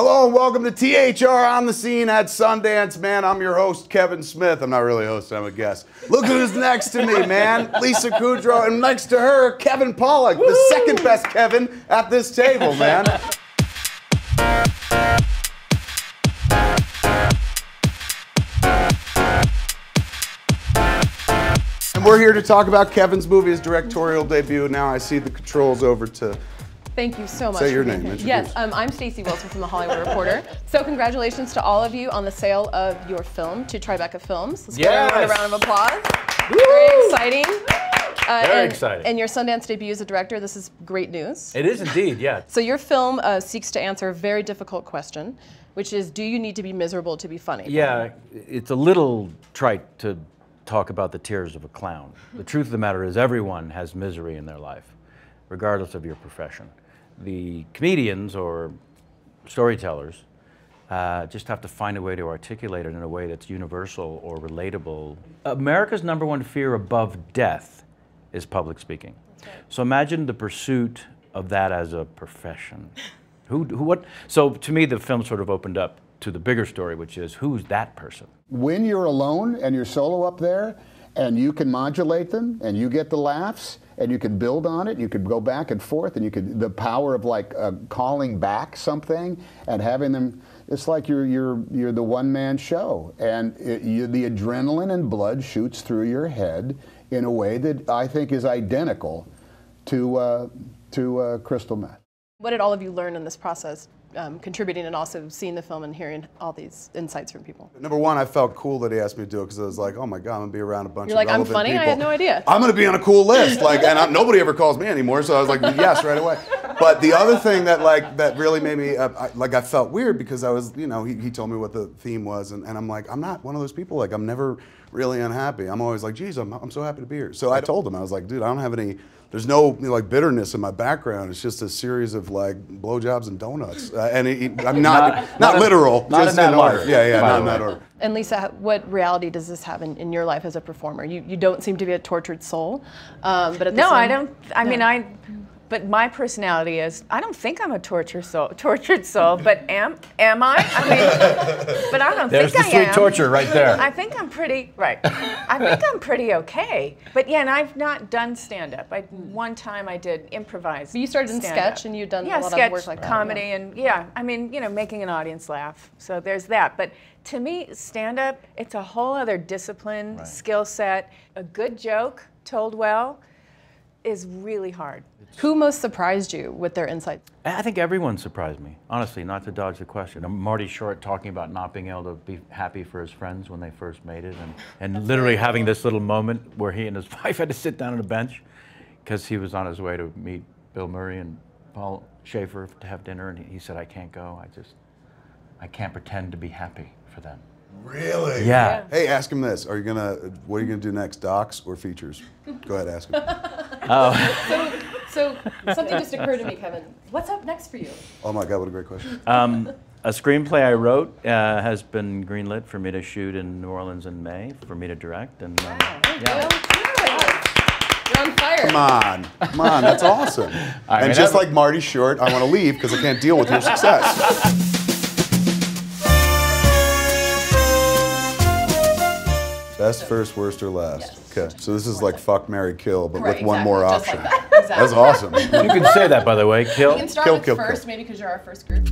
Hello and welcome to THR on the scene at Sundance, man. I'm your host, Kevin Smith. I'm not really a host, I'm a guest. Look who's next to me, man. Lisa Kudrow, and next to her, Kevin Pollak, the second best Kevin at this table, man. And we're here to talk about Kevin's movie, his directorial debut. Now I see the controls over to Thank you so much. Say your name, here. introduce. Yes, um, I'm Stacey Wilson from The Hollywood Reporter. So congratulations to all of you on the sale of your film to Tribeca Films. Let's give everyone a round of applause. Very exciting. Uh, Very and, exciting. And your Sundance debut as a director, this is great news. It is indeed, yeah. So your film uh, seeks to answer a very difficult question, which is, do you need to be miserable to be funny? Yeah, it's a little trite to talk about the tears of a clown. The truth of the matter is, everyone has misery in their life, regardless of your profession. The comedians or storytellers uh, just have to find a way to articulate it in a way that's universal or relatable. America's number one fear above death is public speaking. So imagine the pursuit of that as a profession. Who, who, what? So to me, the film sort of opened up to the bigger story, which is who's that person? when you're alone and you're solo up there and you can modulate them and you get the laughs and you can build on it you could go back and forth and you could the power of like uh, calling back something and having them it's like you're you're you're the one man show. And it, you, the adrenaline and blood shoots through your head in a way that I think is identical to uh, to uh, crystal meth. What did all of you learn in this process, um, contributing and also seeing the film and hearing all these insights from people? Number one, I felt cool that he asked me to do it because I was like, oh my god, I'm gonna be around a bunch You're of like, I'm funny? I had no idea. I'm gonna be on a cool list, like, and I, nobody ever calls me anymore, so I was like, yes, right away. But the other thing that like that really made me uh, I, like I felt weird because I was, you know, he, he told me what the theme was, and, and I'm like, I'm not one of those people. Like, I'm never really unhappy. I'm always like, geez, I'm, I'm so happy to be here. So I told him, I was like, dude, I don't have any. There's no you know, like bitterness in my background. It's just a series of like blowjobs and donuts, uh, and it, it- I'm not not, not in- literal, not just in that order. life, Yeah, yeah, by not in that order. And Lisa, what reality does this have in, in your life as a performer? You, you don't seem to be a tortured soul, um, but at the No, same, I don't. I mean, I. But my personality is. I don't think I'm a tortured soul. Tortured soul. But am am I? I mean, but I don't There's the think I sweet am. torture right there. I think I'm pretty right. I think I'm pretty okay. But yeah, and I've not done stand up. I one time I did improvise. But you started in stand-up. sketch and you've done a yeah, lot of sketch, work like that, comedy, yeah. and yeah, I mean, you know, making an audience laugh. So there's that. But to me, stand up, it's a whole other discipline, skill set. A good joke told well is really hard. Who most surprised you with their insights? I think everyone surprised me, honestly, not to dodge the question. I'm Marty Short talking about not being able to be happy for his friends when they first made it, and, and literally having this little moment where he and his wife had to sit down on a bench because he was on his way to meet Bill Murray and Paul Shaffer to have dinner, and he- he said, I can't go. I just, I can't pretend to be happy for them. Really? Yeah. Hey, ask him this. Are you gonna? What are you gonna do next? Docs or features? Go ahead, ask him. So something just occurred to me, Kevin. What's up next for you? Oh my God, what a great question. Um, a screenplay I wrote uh, has been greenlit for me to shoot in New Orleans in May, for me to direct. And um, yeah. You're on fire. Come on, come on, that's awesome. I and mean, just that- like Marty Short, I want to leave because I can't deal with your success. Best, first, worst, or last. Okay, so this is like fuck, Mary, kill, but Right, with one more exactly, option. like that. Exactly. That's awesome. You can say that, by the way. Kill. We can start Kill, with kill, first, kill. maybe because you're our first group.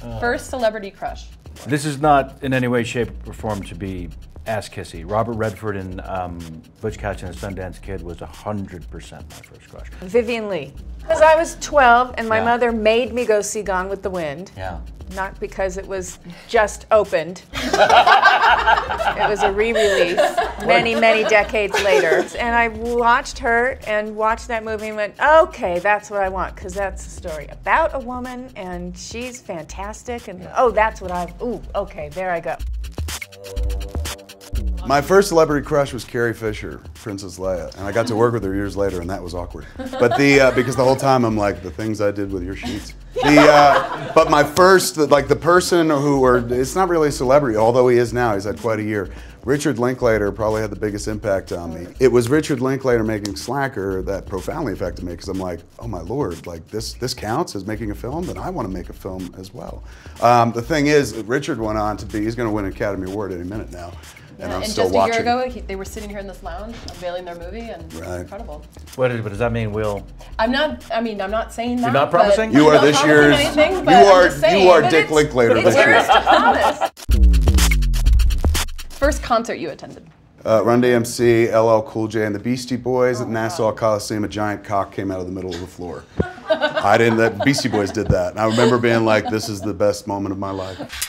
Uh. First celebrity crush. This is not in any way, shape, or form to be ass kissy. Robert Redford in um, Butch Cassidy and the Sundance Kid was 100% my first crush. Vivien Leigh. Because I was 12 and my Yeah. mother made me go see Gone with the Wind. Yeah. Not because it was just opened. it was a re-release many, many decades later. And I watched her and watched that movie and went, okay, that's what I want, because that's a story about a woman and she's fantastic. And oh, that's what I, ooh, okay, there I go. My first celebrity crush was Carrie Fisher, Princess Leia, and I got to work with her years later, and that was awkward. But the uh, because the whole time I'm like the things I did with your sheets. The uh, but my first like the person who or it's not really a celebrity, although he is now. He's had quite a year. Richard Linklater probably had the biggest impact on me. It was Richard Linklater making Slacker that profoundly affected me because I'm like, oh my lord, like this this counts as making a film, then I want to make a film as well. Um, the thing is, Richard went on to be he's going to win an Academy Award any minute now, and I'm and still just watching. a year ago, he, they were sitting here in this lounge unveiling their movie, and it's Right. incredible. What, what does that mean, Will? I'm not. I mean, I'm not saying that. You're not promising? You I'm are this year's. anything, you are saying, you are Dick it's- Linklater this year. yours. First concert you attended. Uh, Run DMC, LL Cool J, and the Beastie Boys at Nassau Coliseum. A giant cock came out of the middle of the floor. I didn't. That Beastie Boys did that. And I remember being like, "This is the best moment of my life."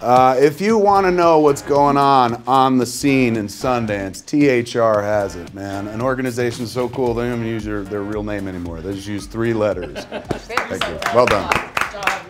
Uh, if you want to know what's going on on the scene in Sundance, THR has it, man. An organization so cool they don't even use their, their real name anymore. They just use three letters. Thank you. Well done.